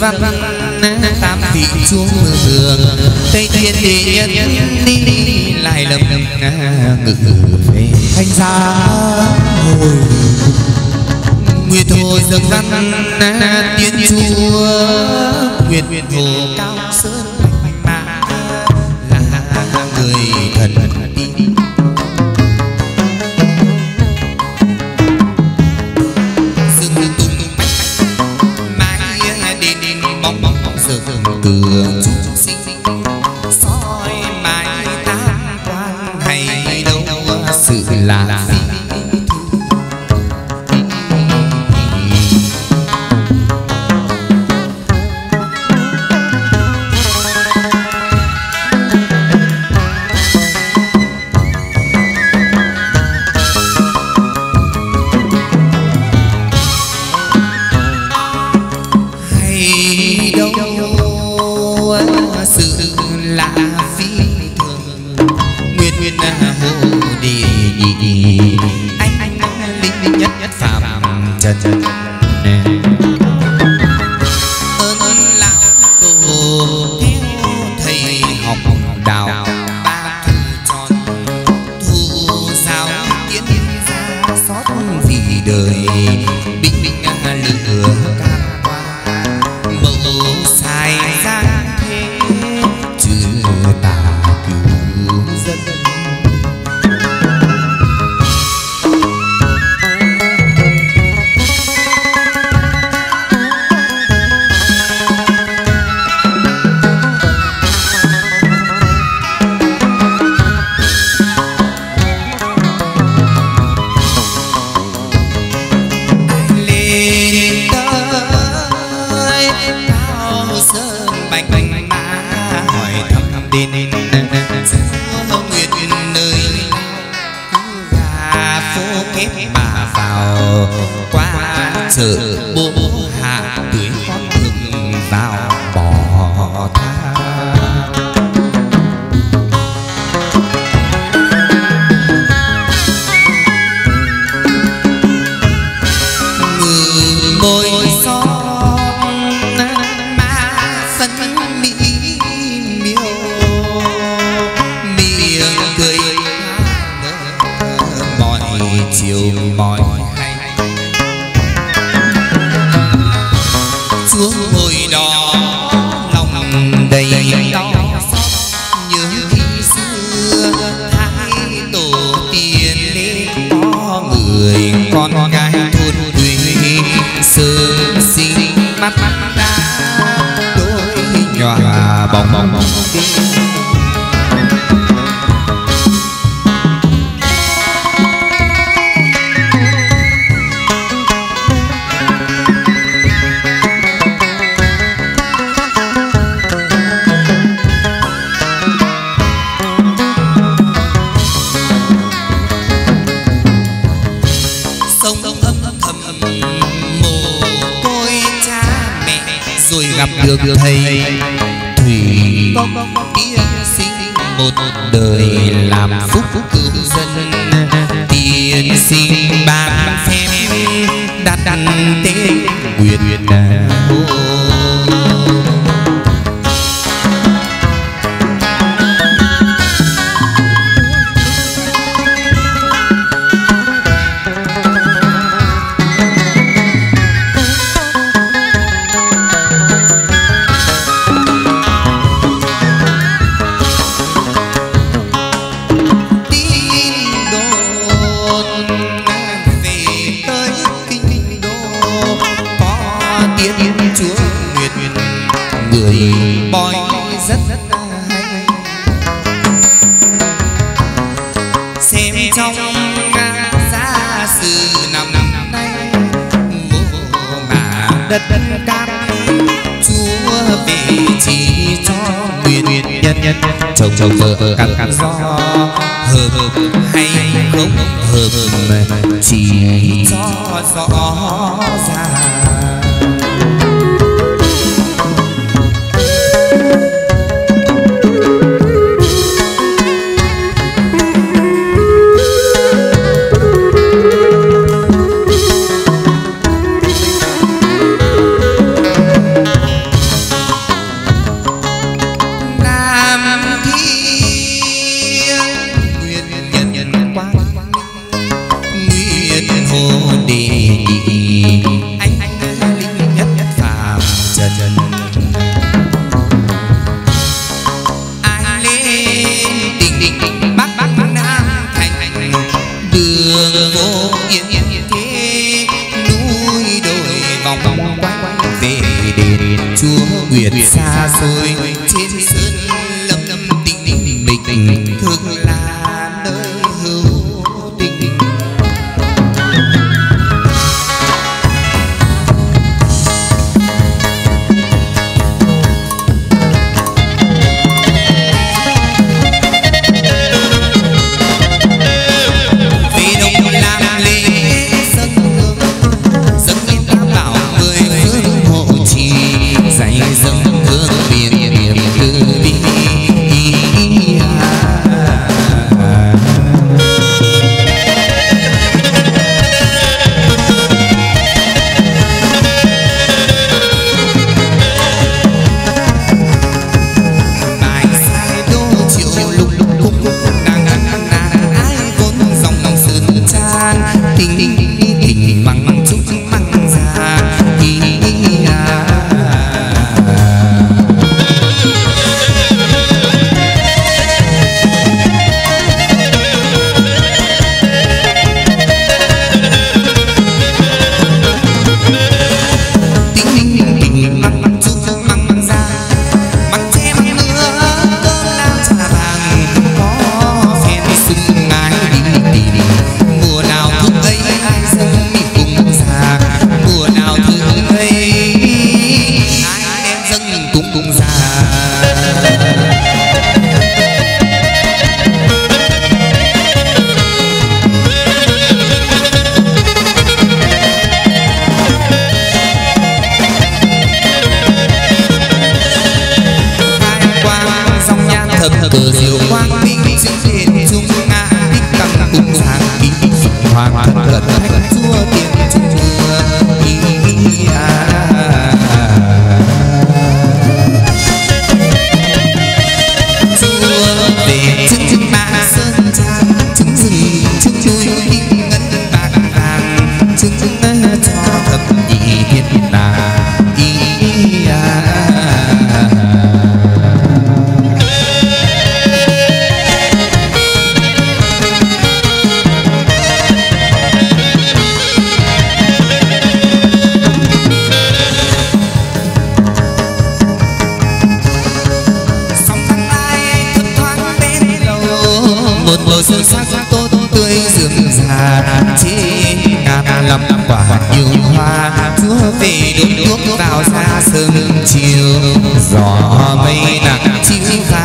văn tam vị chuông hương tây thiên địa nhân đi lại lầm ngự về. Thanh gia hồi nguyệt hồ dâng văn tiên chúa, nguyệt hồ cao sơn. Bóng cửa chúng sinh soi mãi tam quan hay đâu sự là radio. Thăm đến chúa nguyệt nơi gà phố kép mà vào. Qua chợ bố hạ tuổi con thường vào bỏ tha. Người môi bóng bóng bóng sông âm thầm mồ côi cha mẹ rồi gặp được thầy thủy sinh một đời làm phúc cứu dân tiên sinh ban phép đặt tên quyền. Sử năm nay mùa mà đất cát chúa về chỉ cho nguyện nhân nhân chồng chồng vợ cắt cắt gió hợp hay không hợp chỉ cho rõ ràng đường vô yên thế, núi đồi vòng quanh về đền chúa nguyệt xa xôi. Trên sơn lâm lâm tình bình thức là พัง chi ngàn lăm quả nhiều hoa, chúa về đốt thuốc vào ra sương chiều. Gió mây nặng chim khai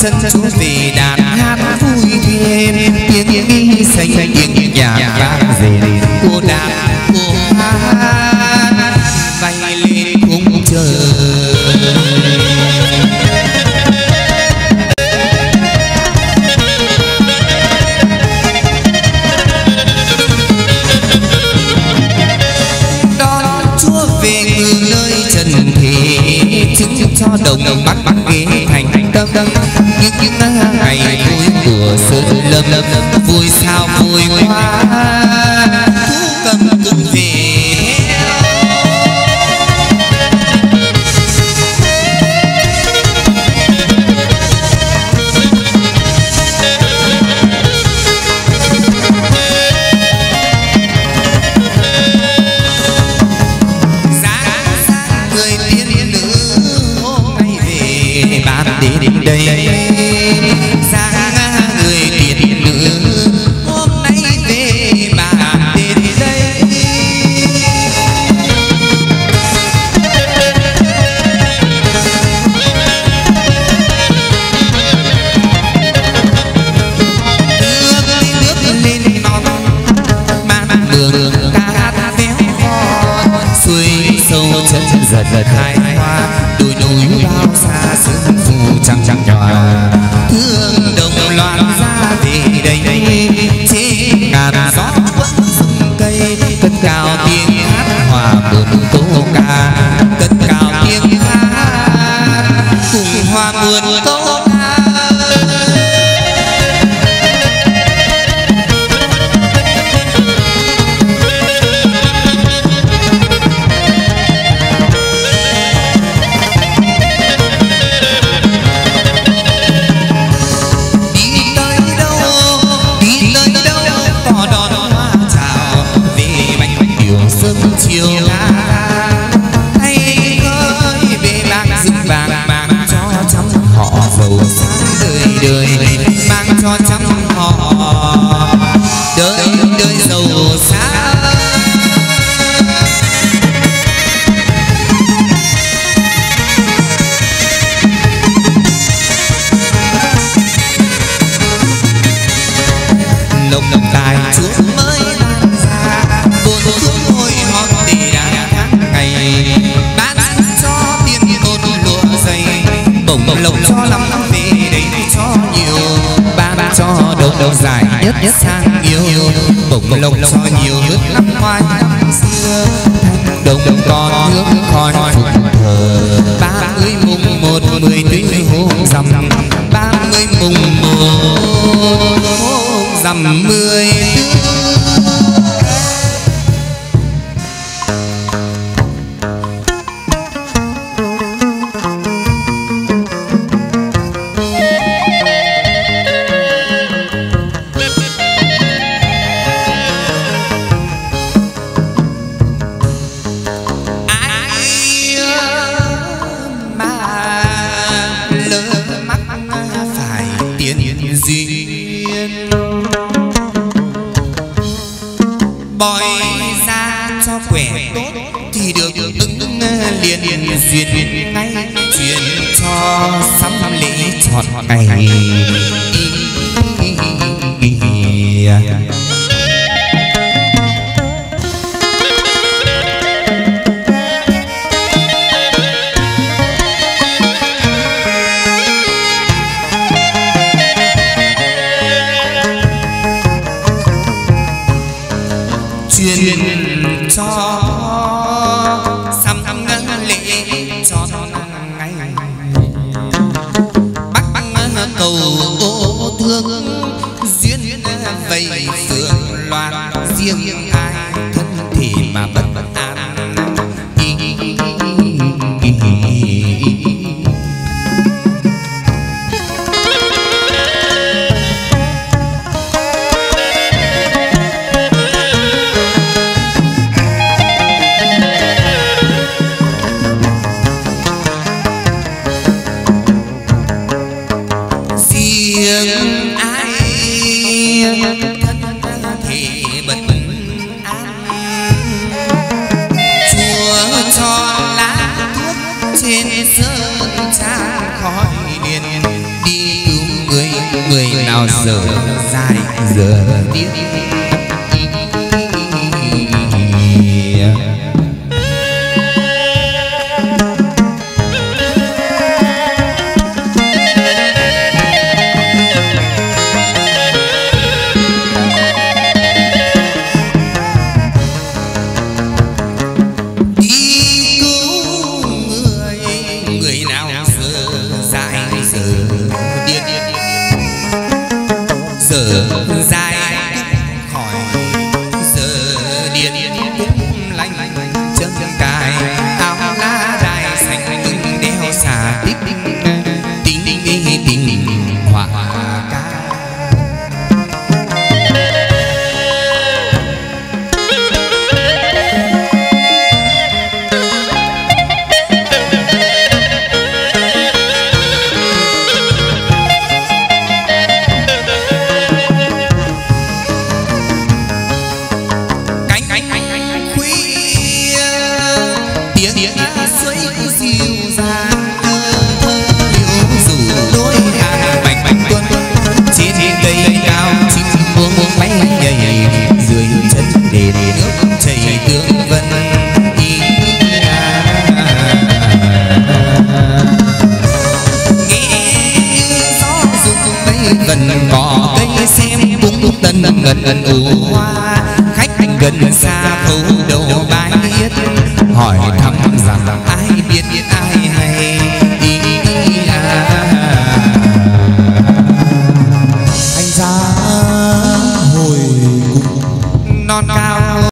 chân chúa về đàn. Hát vui thêm tiếng nghi xanh tiếng nhạc vang rền cô đàn cô hát. Bay lên trời đón chúa về nơi trần thế chứng cho đồng bắc bắc ghế thành tâm. tâm ngày vui của sơn lâm lâm vui sao vui quá. Bàn đến đây. Giá người tiên nữ hôm nay về bàn đến đây. Nước nước lên non mang đường hát véo von suối sâu chân giật giật hai hoa đồi núi bao xa trăng trăng nhỏ thương đồng loạn ra về đây. Chế ngàn gió vẫn rừng cây. Cất cao tiếng hát hòa một câu ca. Cất cao tiếng hát cùng hòa mượn câu nồng cài xuống mới tan ra. Buồn xuống hội họp để đã ngày. Bán cho tiền một lụa dày bổng lộc cho lắm lắm về đây cho nhiều. Ban cho đầu đầu dài nhất nhất sang yêu bổng lộc cho nhiều nhất năm hoa năm xưa. Đồng con nước con phục thờ tiên duyên ngay truyền cho sắm lễ trọn ngày. nào giờ dài giờ tiếng gần cỏ cây xem cũng tình gần gần ủ hoa khách gần xa thù